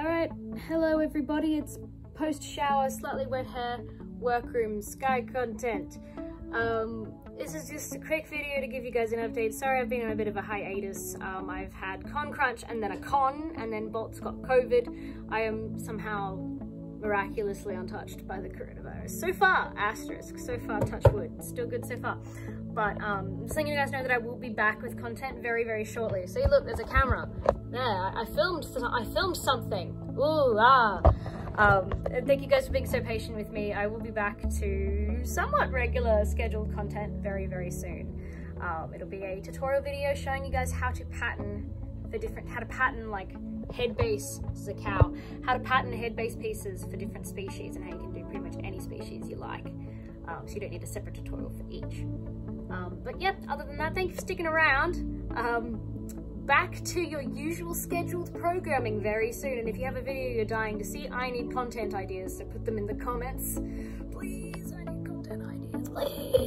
All right, hello everybody. It's post-shower, slightly wet hair, workroom, Skye content. Um, this is just a quick video to give you guys an update. Sorry I've been on a bit of a hiatus. Um, I've had con crunch and then a con and then Bolt's got COVID. I am somehow miraculously untouched by the coronavirus. So far, asterisk, so far, touch wood, still good so far. But um, I'm just letting you guys know that I will be back with content very, very shortly. See, look, there's a camera. There, I, I filmed, I filmed something. Ooh, ah. Um, thank you guys for being so patient with me. I will be back to somewhat regular scheduled content very, very soon. Um, it'll be a tutorial video showing you guys how to pattern the different, how to pattern like head base, this is a cow, how to pattern head base pieces for different species and how you can do pretty much any species you like. Um, so you don't need a separate tutorial for each. Um, but yeah, other than that, thank you for sticking around. Um, back to your usual scheduled programming very soon. And if you have a video you're dying to see, I need content ideas, so put them in the comments. Please, I need content ideas, please.